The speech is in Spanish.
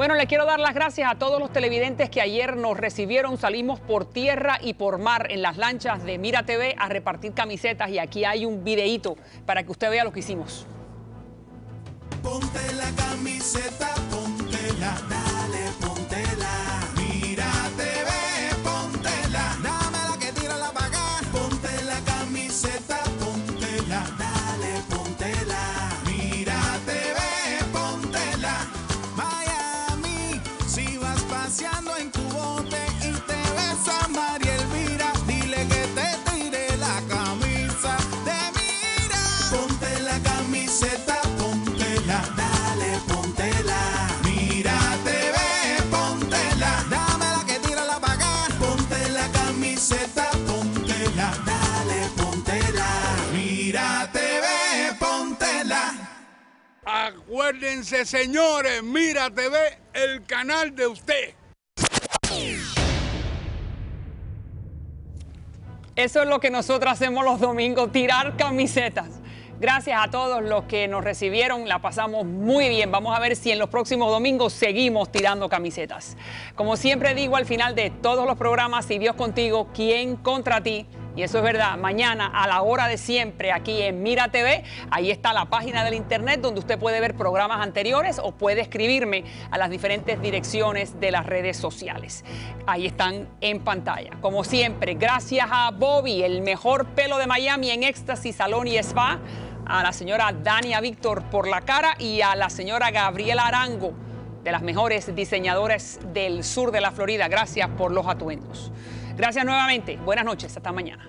Bueno, le quiero dar las gracias a todos los televidentes que ayer nos recibieron. Salimos por tierra y por mar en las lanchas de Mira TV a repartir camisetas y aquí hay un videíto para que usted vea lo que hicimos. Ponte la camiseta, Acuérdense, señores, Mira TV, el canal de usted. Eso es lo que nosotros hacemos los domingos, tirar camisetas. Gracias a todos los que nos recibieron, la pasamos muy bien. Vamos a ver si en los próximos domingos seguimos tirando camisetas. Como siempre digo al final de todos los programas, si Dios contigo, ¿quién contra ti? Y eso es verdad, mañana a la hora de siempre aquí en Mira TV, ahí está la página del internet donde usted puede ver programas anteriores o puede escribirme a las diferentes direcciones de las redes sociales. Ahí están en pantalla. Como siempre, gracias a Bobby, el mejor pelo de Miami en Éxtasis Salón y Spa, a la señora Dania Víctor por la cara y a la señora Gabriela Arango, de las mejores diseñadoras del sur de la Florida. Gracias por los atuendos. Gracias nuevamente. Buenas noches. Hasta mañana.